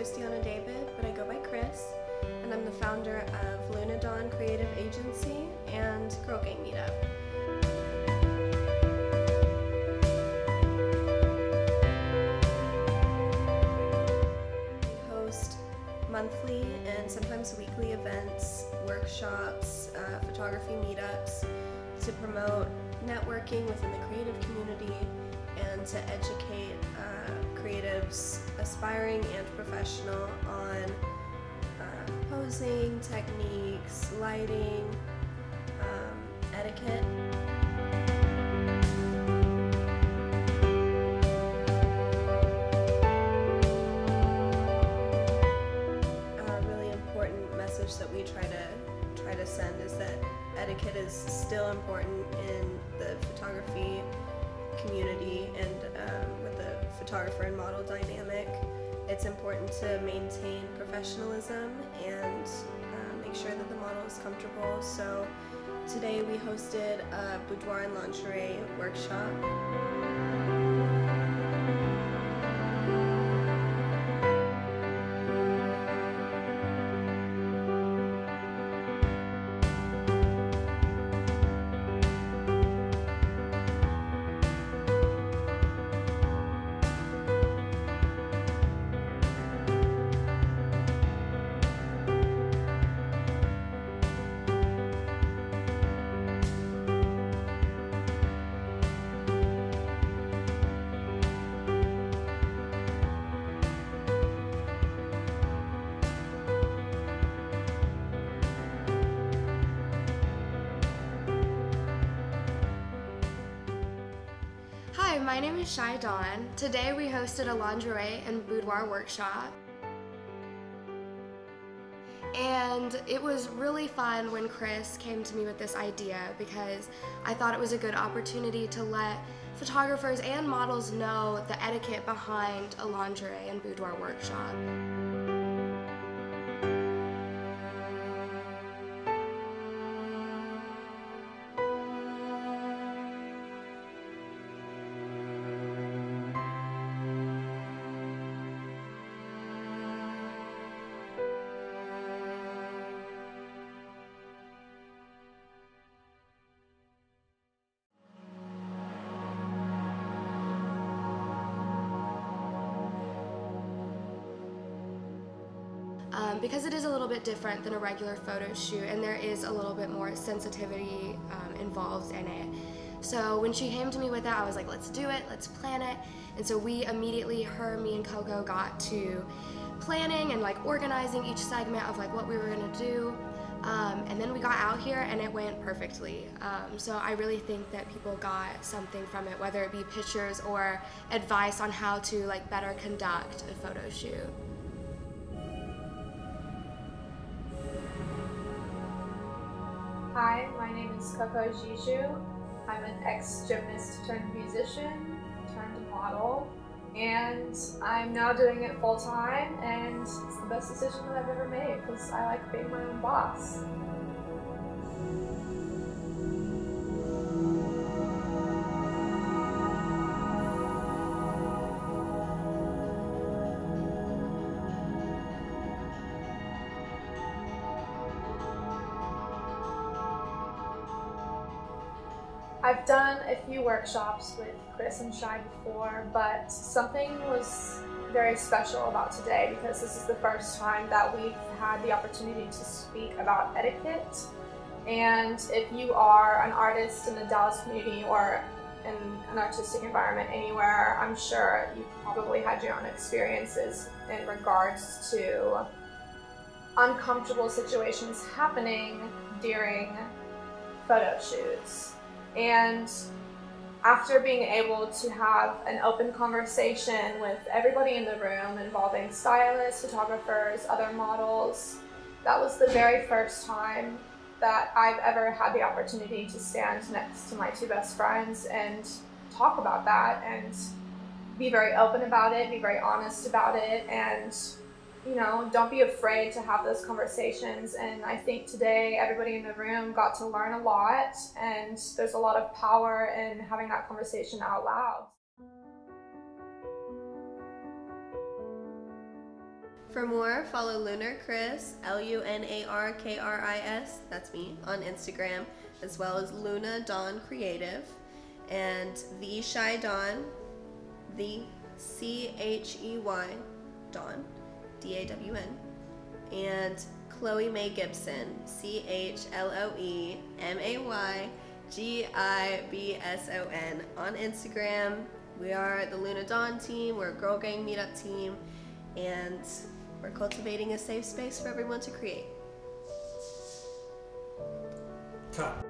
Christiana David, but I go by Kris, and I'm the founder of Luna Dawn Creative Agency and Girl Gang Meetup. We host monthly and sometimes weekly events, workshops, uh, photography meetups to promote networking within the creative community and to educate creatives, aspiring and professional, on uh, posing techniques, lighting, um, etiquette. A really important message that we try to try to send is that etiquette is still important in the photography community and photographer and model dynamic. It's important to maintain professionalism and uh, make sure that the model is comfortable. So today we hosted a boudoir and lingerie workshop. My name is Chey Dawn. Today we hosted a lingerie and boudoir workshop. And it was really fun when Kris came to me with this idea because I thought it was a good opportunity to let photographers and models know the etiquette behind a lingerie and boudoir workshop. Um, because it is a little bit different than a regular photo shoot and there is a little bit more sensitivity um, involved in it. So when she came to me with that, I was like, let's do it, let's plan it. And so we immediately, her, me, and Coco got to planning and like organizing each segment of like what we were gonna do. Um, and then we got out here and it went perfectly. Um, so I really think that people got something from it, whether it be pictures or advice on how to like better conduct a photo shoot. Hi, my name is Coco Xixou. I'm an ex-gymnast turned musician, turned model, and I'm now doing it full time and it's the best decision that I've ever made because I like being my own boss. I've done a few workshops with Kris and Chey before, but something was very special about today because this is the first time that we've had the opportunity to speak about etiquette. And if you are an artist in the Dallas community or in an artistic environment anywhere, I'm sure you've probably had your own experiences in regards to uncomfortable situations happening during photo shoots. And after being able to have an open conversation with everybody in the room involving stylists, photographers, other models, that was the very first time that I've ever had the opportunity to stand next to my two best friends and talk about that and be very open about it, be very honest about it, and you know, don't be afraid to have those conversations. And I think today everybody in the room got to learn a lot, and there's a lot of power in having that conversation out loud. For more, follow Lunar Kris, L U N A R K R I S, that's me, on Instagram, as well as Luna Dawn Creative, and The Chey Dawn, The C H E Y Dawn, D A W N, and Chloe May Gibson, C H L O E M A Y G I B S O N, on Instagram. We are the Luna Dawn team, we're a girl gang meetup team, and we're cultivating a safe space for everyone to create. Cut.